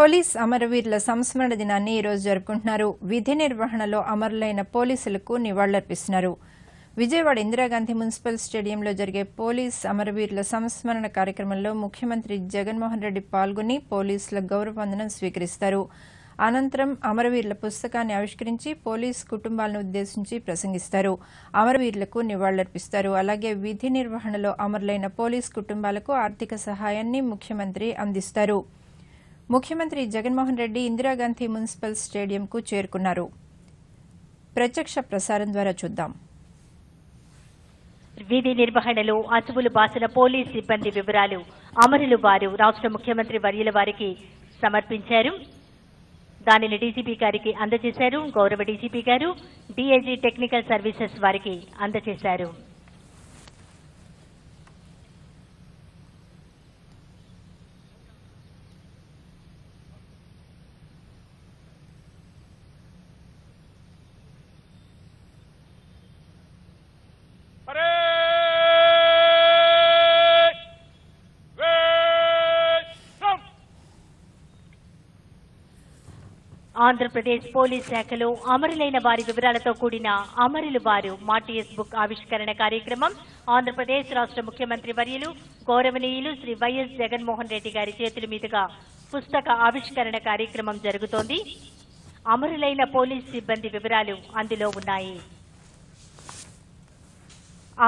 Police అమరవీరుల సంస్మరణ దినాన్ని ఈరోజు జరుపుకుంటున్నారు. విధి నిర్వహణలో అమరులైన పోలీసులకు నివాళులర్పిస్తున్నారు. విజయవాడ ఇందిరాగాంధీ మున్సిపల్ స్టేడియంలో జరిగే పోలీస్ అమరవీరుల సంస్మరణ కార్యక్రమంలో ముఖ్యమంత్రి జగన్మోహన్ రెడ్డి పాల్గొని పోలీసుల గౌరవవందనం స్వీకరిస్తారు. అనంతరం అమరవీరుల పుస్తకాన్ని ఆవిష్కరించి పోలీస్ కుటుంబాలను ఉద్దేశించి ప్రసంగిస్తారు. అమరవీరులకు నివాళులర్పిస్తారు. అలాగే విధి నిర్వహణలో అమరులైన పోలీస్ కుటుంబాలకు ఆర్థిక సహాయాన్ని ముఖ్యమంత్రి అందిస్తారు. ముఖ్యమంత్రి జగన్మోహన్ రెడ్డి ఇందిరాగాంధీ మున్సిపల్ స్టేడియంకు చేరుకున్నారు. ప్రత్యక్ష ప్రసారం ద్వారా చూద్దాం. విధి నిర్వహణలో అసువులు బాసిన పోలీస్ సిబ్బంది వివరాలు అమరులు వారు రాష్ట్ర ముఖ్యమంత్రి వర్యుల వారికి సమర్పించారు. దానిని డీజీపీ గారికి అందజేశారు. గౌరవ డీజీపీ గారు డీఐజీ టెక్నికల్ సర్వీసెస్ వారికి అందజేశారు. ఆంధ్రప్రదేశ్ పోలీస్ శాఖలో అమరులైన వారి వివరాలతో కూడిన అమరులు వారు మాటిఎస్ బుక్ ఆవిష్కరణ కార్యక్రమం ఆంధ్రప్రదేశ్ రాష్ట్ర ముఖ్యమంత్రి వర్యులు గౌరవనీయులు శ్రీ వైఎస్ జగన్మోహన్ రెడ్డి గారి చేతుల మీదుగా పుస్తక ఆవిష్కరణ కార్యక్రమం జరుగుతోంది. అమరులైన పోలీస్ సిబ్బంది వివరాలు అందులో ఉన్నాయి.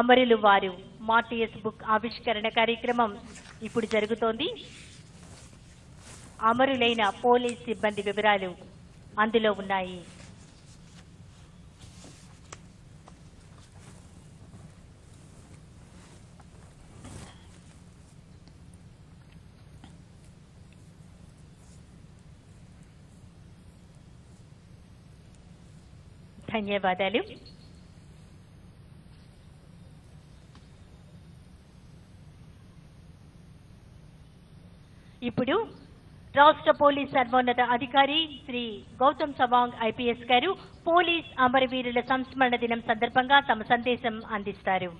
అమరులు వారు మాటిఎస్ బుక్ ఆవిష్కరణ కార్యక్రమం ఇప్పుడు జరుగుతోంది. అమరులైన పోలీస్ సిబ్బంది వివరాలు అందులో ఉన్నాయి. ధన్యవాదాలు. ఇప్పుడు రాష్ట్ర పోలీస్ సర్వోన్నత అధికారి శ్రీ గౌతమ్ సవాంగ్ ఐపీఎస్ గారు పోలీస్ అమరవీరుల సంస్మరణ దినం సందర్భంగా తమ సందేశం అందిస్తారు.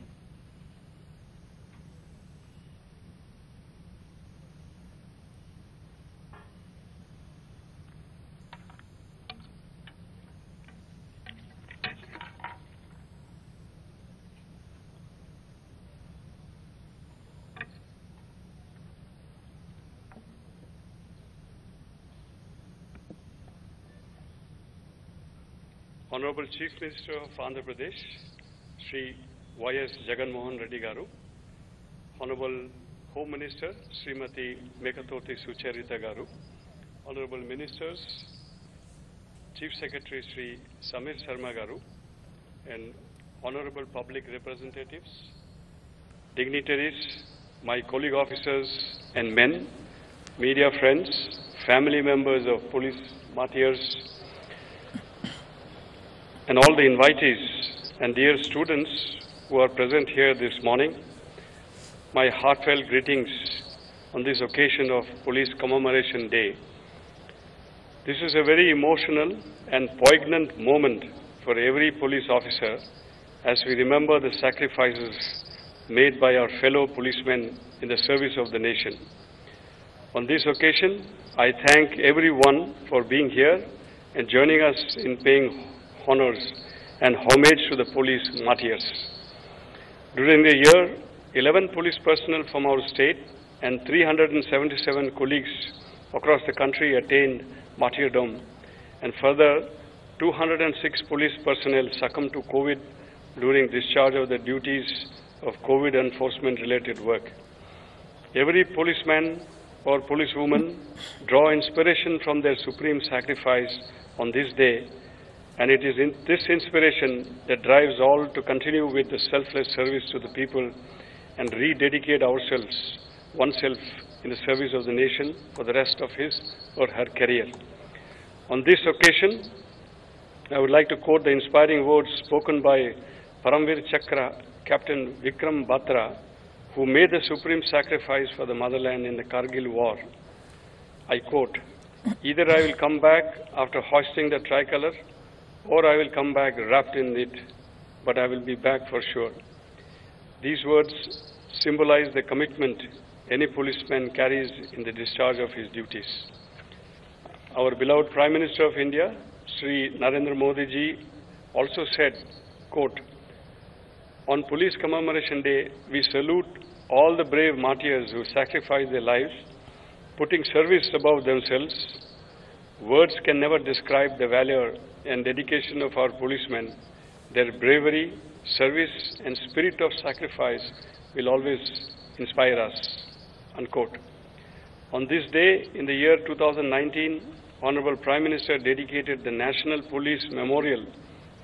Honorable Chief Minister of Andhra Pradesh, Sri Y.S. Jagan Mohan Reddy Garu, Honorable Home Minister, Srimati Mekatoti Sucharita Garu, Honorable Ministers, Chief Secretary Sri Samir Sharma Garu, and Honorable Public Representatives, dignitaries, my colleague officers and men, media friends, family members of police martyrs, and all the invitees and dear students who are present here this morning, my heartfelt greetings on this occasion of Police Commemoration Day. This is a very emotional and poignant moment for every police officer as we remember the sacrifices made by our fellow policemen in the service of the nation. On this occasion, I thank everyone for being here and joining us in paying honors and homage to the police martyrs. During the year, 11 police personnel from our state and 377 colleagues across the country attained martyrdom, and further, 206 police personnel succumbed to COVID during discharge of the duties of COVID enforcement related work. Every policeman or policewoman draw inspiration from their supreme sacrifice on this day and it is in this inspiration that drives all to continue with the selfless service to the people and rededicate ourselves, oneself, in the service of the nation for the rest of his or her career. On this occasion, I would like to quote the inspiring words spoken by Paramvir Chakra Captain Vikram Batra, who made the supreme sacrifice for the motherland in the Kargil war. I quote, Either I will come back after hoisting the tricolor, or I will come back wrapped in it, but I will be back for sure. These words symbolize the commitment any policeman carries in the discharge of his duties. Our beloved Prime Minister of India, Sri Narendra Modi ji, also said, quote, On Police Commemoration Day, we salute all the brave martyrs who sacrificed their lives, putting service above themselves. Words can never describe the valor and dedication of our policemen. Their bravery, service, and spirit of sacrifice will always inspire us. Unquote. On this day in the year 2019, Honorable Prime Minister dedicated the National Police Memorial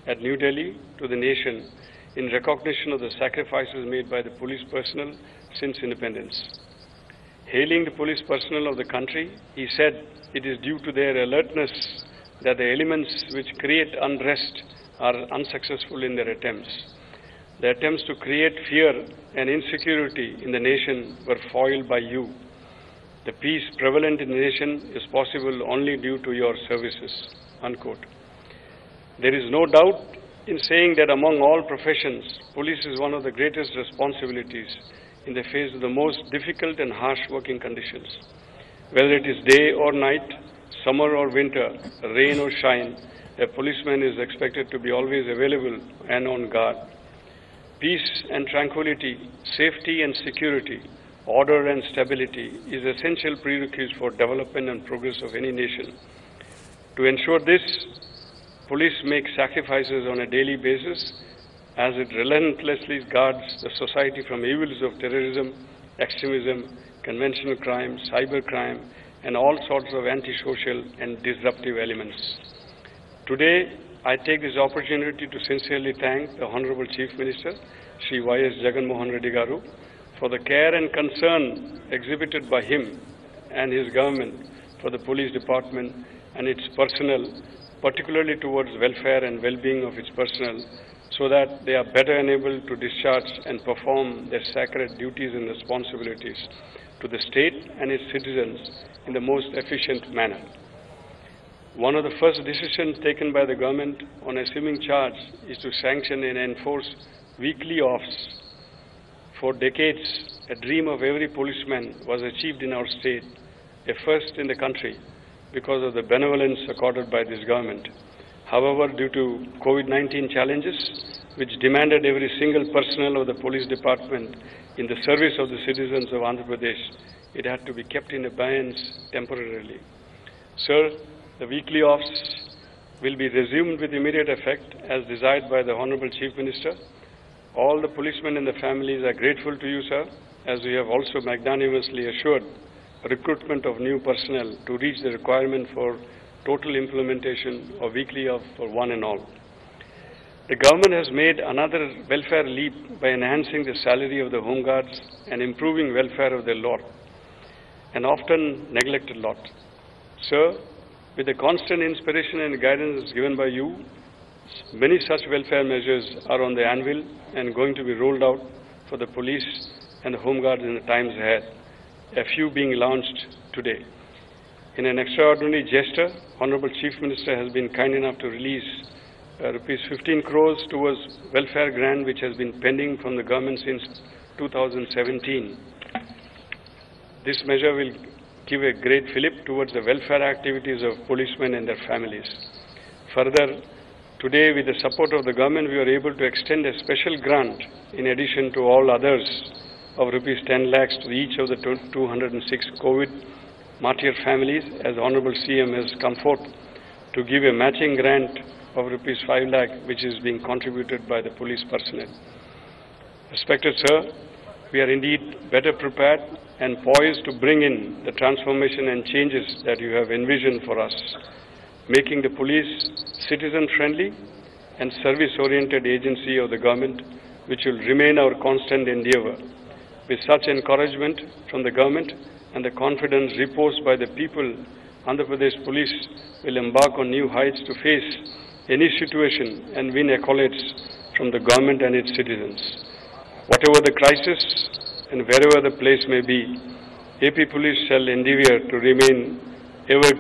at New Delhi to the nation in recognition of the sacrifices made by the police personnel since independence. Hailing the police personnel of the country, he said it is due to their alertness that the elements which create unrest are unsuccessful in their attempts. The attempts to create fear and insecurity in the nation were foiled by you. The peace prevalent in the nation is possible only due to your services. Unquote. There is no doubt in saying that among all professions, police is one of the greatest responsibilities in the face of the most difficult and harsh working conditions. Whether it is day or night, summer or winter, rain or shine, a policeman is expected to be always available and on guard. Peace and tranquility, safety and security, order and stability is essential prerequisite for development and progress of any nation. To ensure this, police make sacrifices on a daily basis as it relentlessly guards the society from evils of terrorism, extremism, conventional crime, cyber crime, and all sorts of antisocial and disruptive elements. Today, I take this opportunity to sincerely thank the Honorable Chief Minister, Sri Y.S. Jagan Mohan Reddy Garu, for the care and concern exhibited by him and his government for the police department and its personnel, particularly towards welfare and well-being of its personnel, so that they are better enabled to discharge and perform their sacred duties and responsibilities to the state and its citizens in the most efficient manner. One of the first decisions taken by the government on assuming charge is to sanction and enforce weekly offs. For decades, a dream of every policeman was achieved in our state, a first in the country because of the benevolence accorded by this government. However, due to COVID-19 challenges, which demanded every single personnel of the police department in the service of the citizens of Andhra Pradesh, it had to be kept in abeyance temporarily. Sir, the weekly offs will be resumed with immediate effect as desired by the Honorable Chief Minister. All the policemen and the families are grateful to you, sir, as we have also magnanimously assured recruitment of new personnel to reach the requirement for total implementation of weekly for one and all. The government has made another welfare leap by enhancing the salary of the home guards and improving welfare of the lot, an often neglected lot. Sir, with the constant inspiration and guidance given by you, many such welfare measures are on the anvil and going to be rolled out for the police and the home guards in the times ahead, a few being launched today. In an extraordinary gesture, Honorable Chief Minister has been kind enough to release uh, rupees 15 crores towards welfare grant which has been pending from the government since 2017. This measure will give a great fillip towards the welfare activities of policemen and their families. Further, today with the support of the government, we are able to extend a special grant in addition to all others of rupees 10 lakhs to each of the 206 COVID martyr families as Honorable CM has come forth to give a matching grant of rupees 5 lakh which is being contributed by the police personnel. Respected sir, we are indeed better prepared and poised to bring in the transformation and changes that you have envisioned for us, making the police citizen-friendly and service-oriented agency of the government, which will remain our constant endeavor. With such encouragement from the government and the confidence reposed by the people, Andhra Pradesh Police will embark on new heights to face any situation and win accolades from the government and its citizens. Whatever the crisis and wherever the place may be, AP Police shall endeavour to remain ever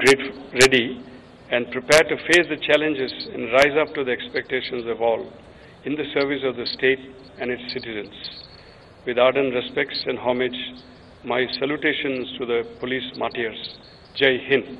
ready and prepare to face the challenges and rise up to the expectations of all in the service of the state and its citizens. With ardent respects and homage, my salutations to the police martyrs. Jai Hind.